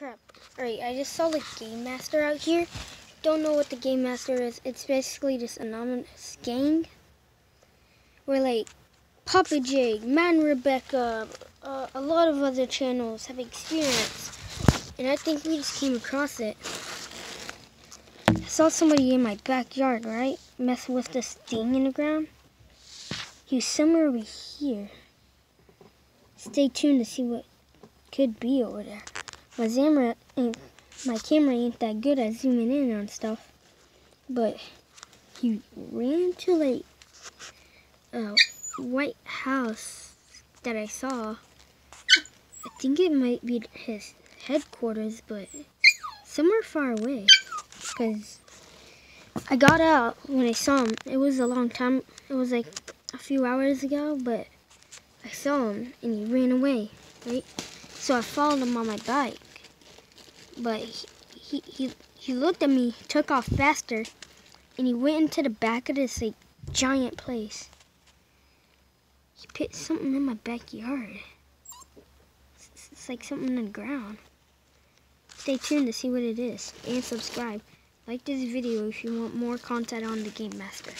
crap. Alright, I just saw the Game Master out here. Don't know what the Game Master is. It's basically this anonymous gang. Where like Papa Jig, Man Rebecca, uh, a lot of other channels have experience. And I think we just came across it. I saw somebody in my backyard, right? Messing with this thing in the ground. He was somewhere over here. Stay tuned to see what could be over there. My camera ain't, my camera ain't that good at zooming in on stuff. But he ran to like a white house that I saw. I think it might be his headquarters, but somewhere far away. Because I got out when I saw him. It was a long time. It was like a few hours ago, but I saw him and he ran away, right? So I followed him on my bike. But he, he, he, looked at me, took off faster, and he went into the back of this like giant place. He put something in my backyard. It's, it's like something in the ground. Stay tuned to see what it is and subscribe. Like this video if you want more content on the Game Master.